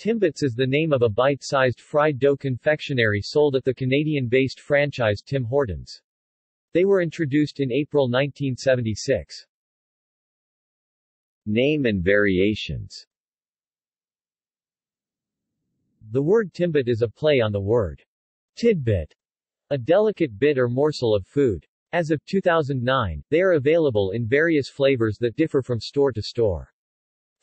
Timbits is the name of a bite-sized fried dough confectionery sold at the Canadian-based franchise Tim Hortons. They were introduced in April 1976. Name and variations The word timbit is a play on the word tidbit, a delicate bit or morsel of food. As of 2009, they are available in various flavors that differ from store to store.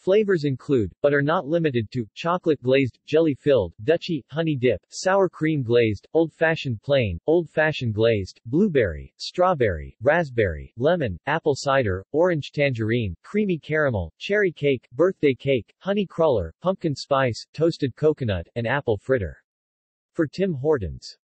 Flavors include, but are not limited to, chocolate glazed, jelly filled, Dutchie, honey dip, sour cream glazed, old fashioned plain, old fashioned glazed, blueberry, strawberry, raspberry, lemon, apple cider, orange tangerine, creamy caramel, cherry cake, birthday cake, honey cruller, pumpkin spice, toasted coconut, and apple fritter. For Tim Hortons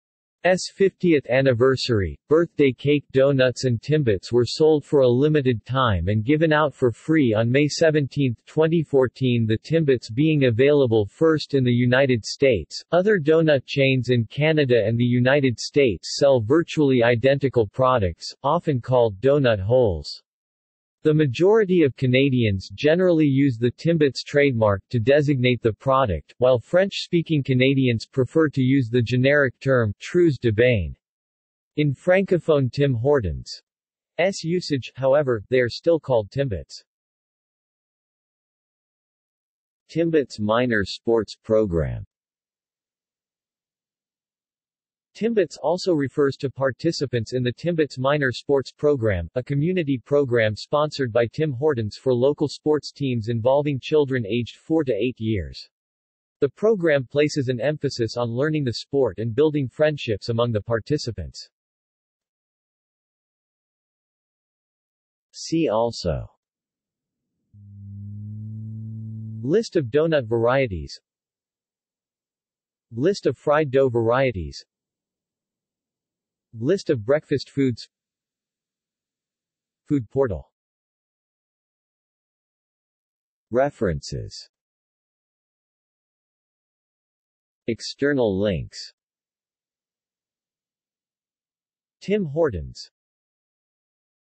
S 50th anniversary, birthday cake donuts and Timbits were sold for a limited time and given out for free on May 17, 2014 the Timbits being available first in the United States. Other donut chains in Canada and the United States sell virtually identical products, often called donut holes. The majority of Canadians generally use the Timbits trademark to designate the product, while French-speaking Canadians prefer to use the generic term trous de beigne. In Francophone Tim Hortons' usage, however, they are still called Timbits. Timbits Minor Sports Program Timbits also refers to participants in the Timbits Minor Sports Program, a community program sponsored by Tim Hortons for local sports teams involving children aged 4 to 8 years. The program places an emphasis on learning the sport and building friendships among the participants. See also List of donut varieties List of fried dough varieties List of breakfast foods. Food portal. References. External links. Tim Hortons